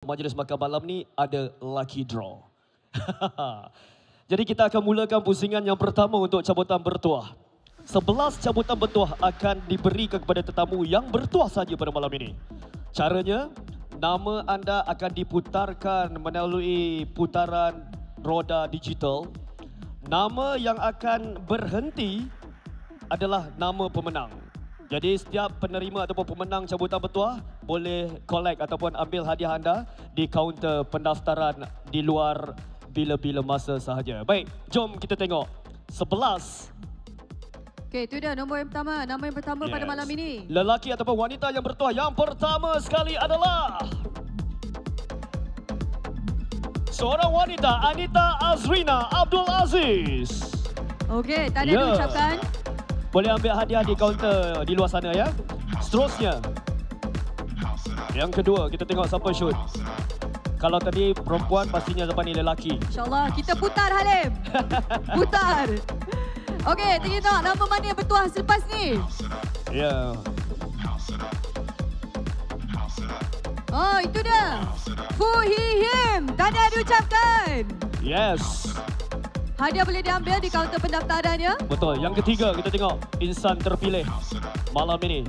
majlis makan malam ni ada lucky draw. Jadi kita akan mulakan pusingan yang pertama untuk cabutan bertuah. Sebelas cabutan bertuah akan diberikan kepada tetamu yang bertuah saja pada malam ini. Caranya, nama anda akan diputarkan melalui putaran roda digital. Nama yang akan berhenti adalah nama pemenang. Jadi setiap penerima ataupun pemenang cabutan bertuah boleh collect ataupun ambil hadiah anda di kaunter pendaftaran di luar bila-bila masa sahaja. Baik, jom kita tengok. Sebelas. Okey, itu dia nombor yang pertama. Nama yang pertama yes. pada malam ini. Lelaki ataupun wanita yang bertuah yang pertama sekali adalah... Seorang wanita, Anita Azrina Abdul Aziz. Okey, tadi yeah. ucapkan. Boleh ambil hadiah di kaunter di luar sana ya. Seterusnya. Yang kedua, kita tengok siapa shoot. Kalau tadi perempuan, pastinya depan ni lelaki. InsyaAllah, kita putar Halim. putar. Okey, kita tengok nama mana yang bertuah selepas ni. Ya. Yeah. Oh, itu dia. Fu Hi Him. Tanda diucapkan. Yes. Hadiah boleh diambil di kaunter pendaftaran ya. Betul. Yang ketiga kita tengok insan terpilih malam ini.